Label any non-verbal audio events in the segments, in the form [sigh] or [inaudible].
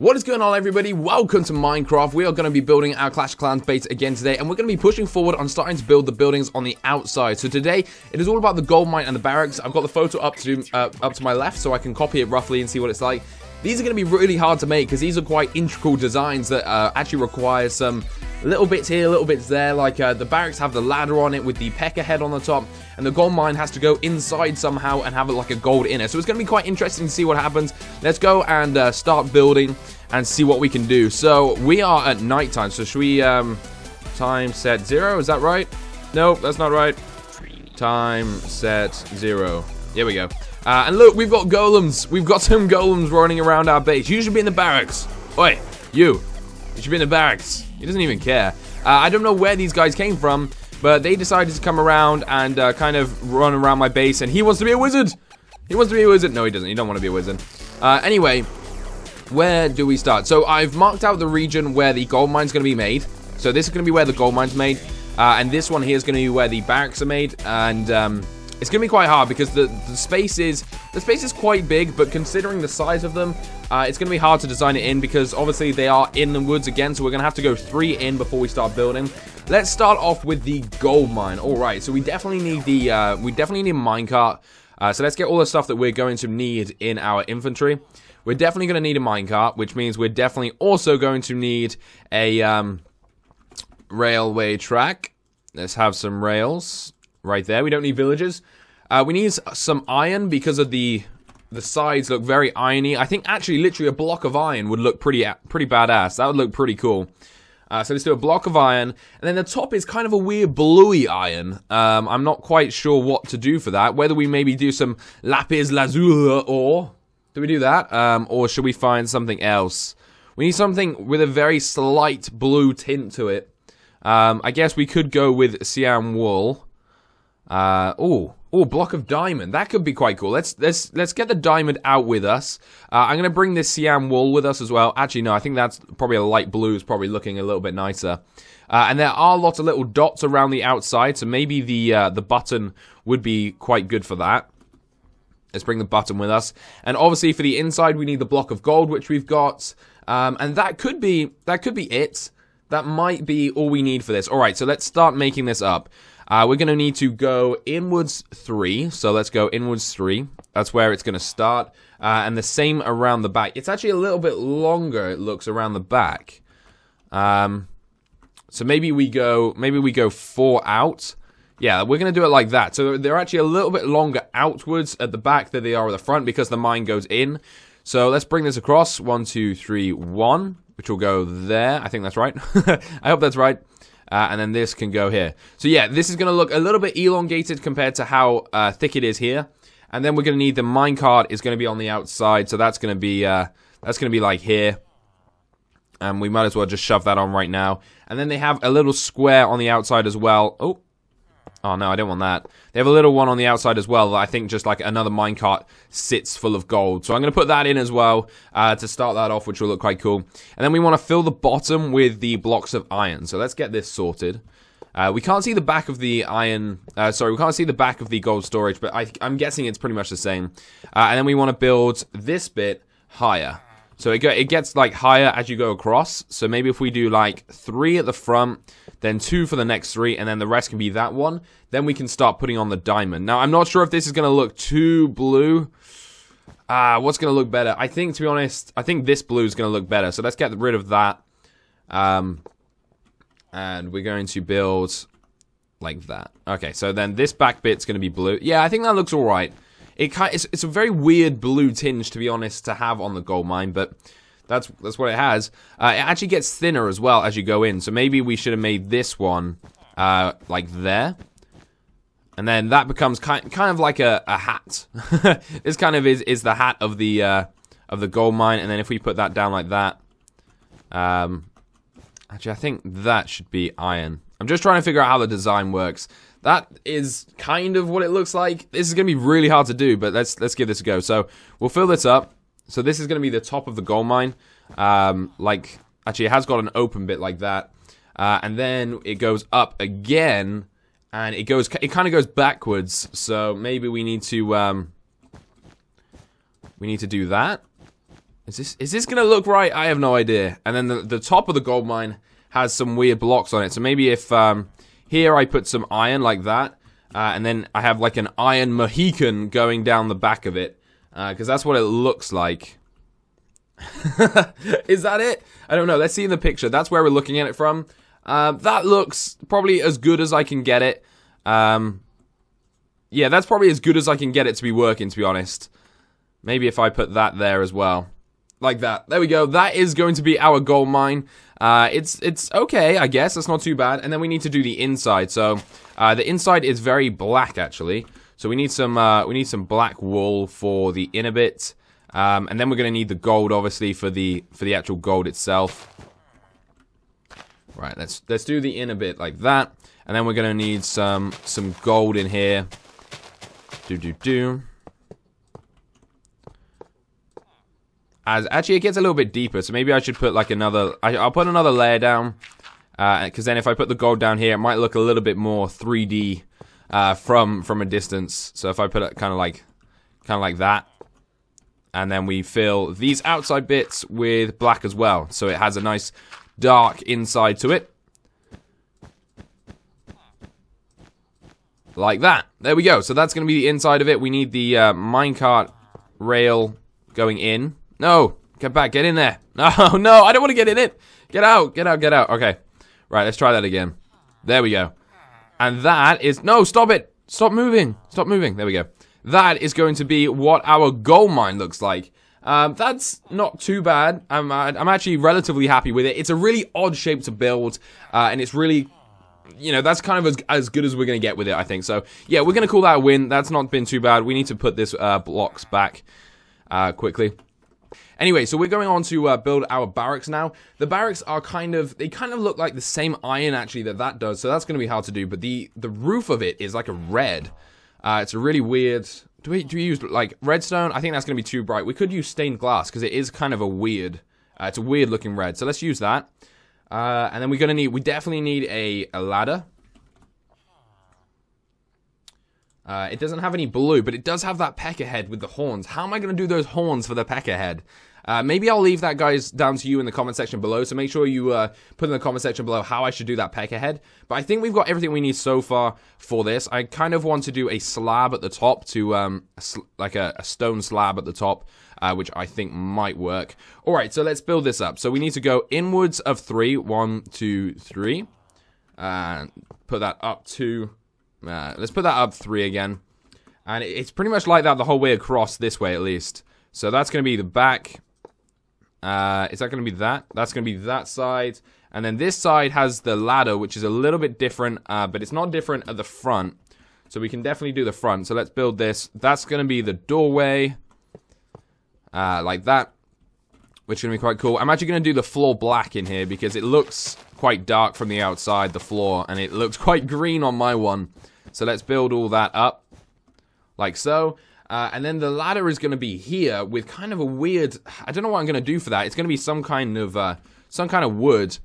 What is going on everybody? Welcome to Minecraft. We are going to be building our Clash Clans base again today and we're going to be pushing forward on starting to build the buildings on the outside. So today it is all about the gold mine and the barracks. I've got the photo up to uh, up to my left so I can copy it roughly and see what it's like. These are going to be really hard to make because these are quite integral designs that uh, actually require some little bits here, little bits there. Like uh, the barracks have the ladder on it with the P.E.K.K.A head on the top, and the gold mine has to go inside somehow and have it like a gold inner. So it's going to be quite interesting to see what happens. Let's go and uh, start building and see what we can do. So we are at night time, So should we um, time set zero? Is that right? Nope, that's not right. Time set zero. Here we go. Uh, and look, we've got golems. We've got [laughs] some golems running around our base. You should be in the barracks. Oi, you. You should be in the barracks. He doesn't even care. Uh, I don't know where these guys came from, but they decided to come around and uh, kind of run around my base, and he wants to be a wizard. He wants to be a wizard. No, he doesn't. He don't want to be a wizard. Uh, anyway, where do we start? So I've marked out the region where the gold mine's going to be made. So this is going to be where the gold mine's made. Uh, and this one here is going to be where the barracks are made. And um, it's going to be quite hard because the, the space is the space is quite big, but considering the size of them, uh, it's going to be hard to design it in because obviously they are in the woods again, so we're going to have to go three in before we start building. Let's start off with the gold mine. All right, so we definitely need the uh, we definitely need a minecart. Uh, so let's get all the stuff that we're going to need in our inventory. We're definitely going to need a minecart, which means we're definitely also going to need a um, railway track. Let's have some rails right there. We don't need villagers. Uh, we need some iron because of the the sides look very irony. I think actually literally a block of iron would look pretty pretty badass. That would look pretty cool. Uh, so let's do a block of iron, and then the top is kind of a weird bluey iron. Um, I'm not quite sure what to do for that. Whether we maybe do some lapis lazuli or do we do that, um, or should we find something else? We need something with a very slight blue tint to it. Um, I guess we could go with cyan wool. Uh, oh, oh, block of diamond. That could be quite cool. Let's let's let's get the diamond out with us. Uh, I'm gonna bring this cyan wool with us as well. Actually, no, I think that's probably a light blue is probably looking a little bit nicer. Uh, and there are lots of little dots around the outside, so maybe the uh, the button would be quite good for that. Let's bring the button with us. And obviously for the inside, we need the block of gold, which we've got. Um, and that could be that could be it. That might be all we need for this. All right, so let's start making this up. Uh, we're going to need to go inwards 3. So let's go inwards 3. That's where it's going to start. Uh, and the same around the back. It's actually a little bit longer, it looks, around the back. Um, so maybe we go, maybe we go 4 out. Yeah, we're going to do it like that. So they're actually a little bit longer outwards at the back than they are at the front because the mine goes in. So let's bring this across. One, two, three, one, which will go there. I think that's right. [laughs] I hope that's right. Uh, and then this can go here. So yeah, this is going to look a little bit elongated compared to how uh, thick it is here. And then we're going to need the minecart is going to be on the outside. So that's going to be uh, that's going to be like here. And we might as well just shove that on right now. And then they have a little square on the outside as well. Oh, Oh no, I don't want that. They have a little one on the outside as well I think just like another minecart sits full of gold. So I'm going to put that in as well uh, to start that off, which will look quite cool. And then we want to fill the bottom with the blocks of iron. So let's get this sorted. Uh, we can't see the back of the iron, uh, sorry, we can't see the back of the gold storage, but I, am guessing it's pretty much the same. Uh, and then we want to build this bit higher. So it, go, it gets like higher as you go across. So maybe if we do like three at the front, then two for the next three, and then the rest can be that one, then we can start putting on the diamond. Now, I'm not sure if this is going to look too blue. Uh, what's going to look better? I think, to be honest, I think this blue is going to look better. So let's get rid of that. Um, and we're going to build like that. Okay, so then this back bit's going to be blue. Yeah, I think that looks all right. It kind it's, it's a very weird blue tinge, to be honest, to have on the gold mine, but that's that's what it has. Uh, it actually gets thinner as well as you go in, so maybe we should have made this one uh, like there. And then that becomes kind, kind of like a, a hat. [laughs] this kind of is, is the hat of the uh, of the gold mine, and then if we put that down like that, um, actually I think that should be iron. I'm just trying to figure out how the design works. That is kind of what it looks like. This is going to be really hard to do, but let's let's give this a go. So we'll fill this up. So this is going to be the top of the gold mine. Um, like, actually, it has got an open bit like that. Uh, and then it goes up again, and it goes, it kind of goes backwards. So maybe we need to, um, we need to do that. Is this is this gonna look right? I have no idea. And then the, the top of the gold mine has some weird blocks on it. So maybe if um, here I put some iron like that, uh, and then I have like an iron Mohican going down the back of it, because uh, that's what it looks like. [laughs] Is that it? I don't know. Let's see in the picture. That's where we're looking at it from. Uh, that looks probably as good as I can get it. Um, yeah, that's probably as good as I can get it to be working, to be honest. Maybe if I put that there as well. Like that. There we go. That is going to be our gold mine. Uh, it's it's okay, I guess. It's not too bad. And then we need to do the inside. So uh, the inside is very black, actually. So we need some uh, we need some black wool for the inner bit. Um, and then we're going to need the gold, obviously, for the for the actual gold itself. Right, let's let's do the inner bit like that, and then we're going to need some some gold in here. Do do do. As actually, it gets a little bit deeper, so maybe I should put like another. I, will put another layer down, because uh, then if I put the gold down here, it might look a little bit more 3D uh, from from a distance. So if I put it kind of like kind of like that, and then we fill these outside bits with black as well. So it has a nice dark inside to it. Like that. There we go. So that's going to be the inside of it. We need the uh, minecart rail going in. No, get back. Get in there. [laughs] No, no, I don't want to get in it. Get out. Get out. Get out. Okay. Right, let's try that again. There we go. And that is... No, stop it. Stop moving. Stop moving. There we go that is going to be what our gold mine looks like. Um, that's not too bad. I'm, uh, I'm actually relatively happy with it. It's a really odd shape to build, uh, and it's really, you know, that's kind of as, as good as we're going to get with it, I think. So, yeah, we're going to call that a win. That's not been too bad. We need to put this uh, blocks back uh, quickly. Anyway, so we're going on to uh, build our barracks now. The barracks are kind of, they kind of look like the same iron actually that that does, so that's going to be hard to do, but the, the roof of it is like a red. Uh, it's a really weird. Do we do we use like redstone? I think that's gonna be too bright. We could use stained glass because it is kind of a weird. Uh, it's a weird looking red. So let's use that. Uh, and then we're gonna need. We definitely need a, a ladder. Uh, it doesn't have any blue, but it does have that P.E.K.K.A head with the horns. How am I going to do those horns for the P.E.K.K.A head? Uh, maybe I'll leave that, guys, down to you in the comment section below. So make sure you uh, put in the comment section below how I should do that P.E.K.K.A head. But I think we've got everything we need so far for this. I kind of want to do a slab at the top to, um, like a, a, stone slab at the top, uh, which I think might work. All right, so let's build this up. So we need to go inwards of three. One, two, three. And put that up to, uh, let's put that up three again. And it's pretty much like that the whole way across this way at least. So that's going to be the back, uh, is that going to be that? That's going to be that side. And then this side has the ladder, which is a little bit different, uh, but it's not different at the front. So we can definitely do the front. So let's build this. That's going to be the doorway. Uh, like that. Which is going to be quite cool. I'm actually going to do the floor black in here because it looks quite dark from the outside, the floor. And it looks quite green on my one. So let's build all that up. Like so. Uh, and then the ladder is going to be here with kind of a weird. I don't know what I'm going to do for that. It's going to be some kind of uh, some kind of wood,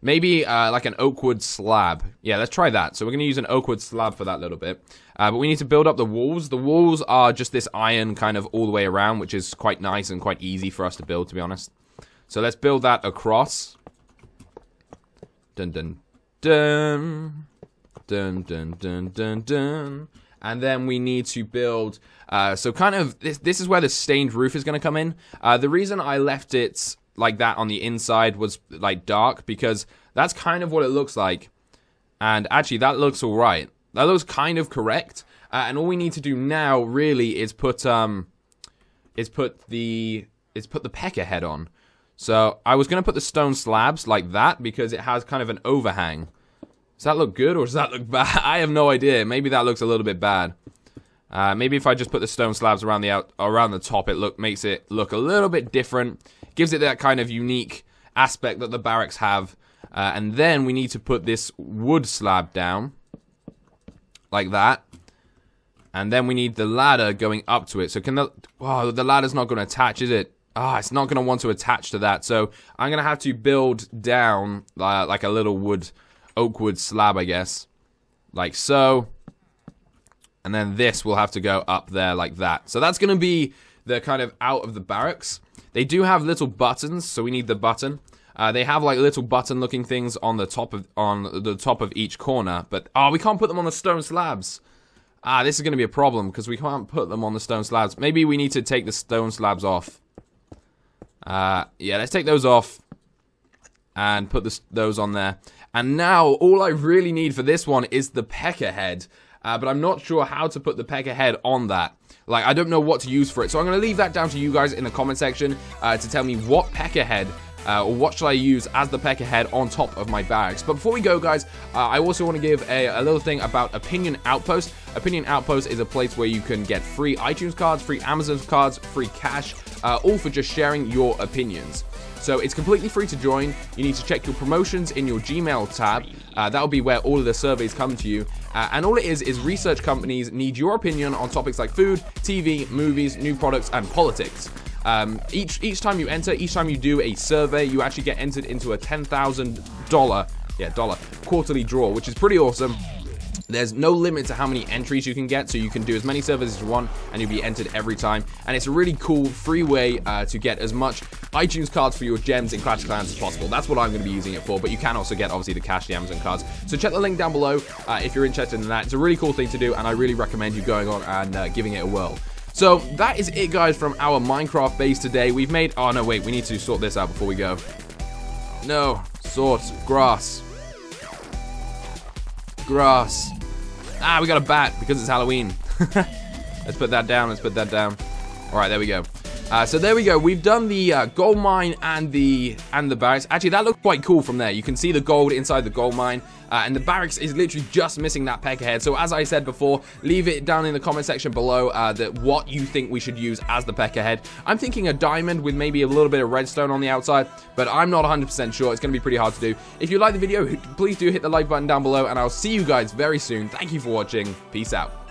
maybe uh, like an oak wood slab. Yeah, let's try that. So we're going to use an oak wood slab for that little bit. Uh, but we need to build up the walls. The walls are just this iron kind of all the way around, which is quite nice and quite easy for us to build, to be honest. So let's build that across. Dun dun dun dun dun dun dun dun and then we need to build. Uh, so kind of this. This is where the stained roof is going to come in. Uh, the reason I left it like that on the inside was like dark because that's kind of what it looks like. And actually, that looks all right. That looks kind of correct. Uh, and all we need to do now really is put um, is put the is put the P.E.K.K.A head on. So I was going to put the stone slabs like that because it has kind of an overhang. Does that look good or does that look [laughs] bad? I have no idea. Maybe that looks a little bit bad. Uh, maybe if I just put the stone slabs around the out around the top, it look makes it look a little bit different. Gives it that kind of unique aspect that the barracks have. Uh, and then we need to put this wood slab down, like that. And then we need the ladder going up to it. So can the oh the ladder's not going to attach, is it? Ah, it's not going to want to attach to that. So I'm going to have to build down uh, like a little wood oak wood slab, I guess. Like so. And then this will have to go up there like that. So that's going to be they're kind of out of the barracks. They do have little buttons, so we need the button. Uh, they have like little button-looking things on the top of on the top of each corner, but oh, we can't put them on the stone slabs. Ah, this is going to be a problem because we can't put them on the stone slabs. Maybe we need to take the stone slabs off. Uh, yeah, let's take those off and put this, those on there. And now, all I really need for this one is the P.E.K.K.A head. Uh, but I'm not sure how to put the P.E.K.K.A head on that. Like, I don't know what to use for it. So I'm going to leave that down to you guys in the comment section uh, to tell me what P.E.K.K.A head uh, or what should I use as the P.E.K.K.A head on top of my bags. But before we go, guys, uh, I also want to give a, a, little thing about Opinion Outpost. Opinion Outpost is a place where you can get free iTunes cards, free Amazon cards, free cash, uh, all for just sharing your opinions. So it's completely free to join. You need to check your promotions in your Gmail tab. Uh, that'll be where all of the surveys come to you. Uh, and all it is is research companies need your opinion on topics like food, TV, movies, new products, and politics. Um, each each time you enter, each time you do a survey, you actually get entered into a ten thousand dollar, yeah, dollar quarterly draw, which is pretty awesome. There's no limit to how many entries you can get, so you can do as many surveys as you want, and you'll be entered every time. And it's a really cool, free way uh, to get as much iTunes cards for your gems in Clash Clans as possible. That's what I'm going to be using it for, but you can also get, obviously, the cash, the Amazon cards. So check the link down below uh, if you're interested in that. It's a really cool thing to do, and I really recommend you going on and uh, giving it a whirl. So that is it, guys, from our Minecraft base today. We've made... Oh, no, wait. We need to sort this out before we go. No. Sort. Grass. Grass. Ah, we got a bat because it's Halloween. [laughs] Let's put that down. Let's put that down. All right, there we go. Uh, so there we go. We've done the uh, gold mine and the and the barracks. Actually, that looks quite cool from there. You can see the gold inside the gold mine. Uh, and the barracks is literally just missing that P.E.K.K.A head. So as I said before, leave it down in the comment section below uh, that what you think we should use as the P.E.K.K.A head. I'm thinking a diamond with maybe a little bit of redstone on the outside, but I'm not 100% sure. It's going to be pretty hard to do. If you like the video, [laughs] please do hit the like button down below, and I'll see you guys very soon. Thank you for watching. Peace out.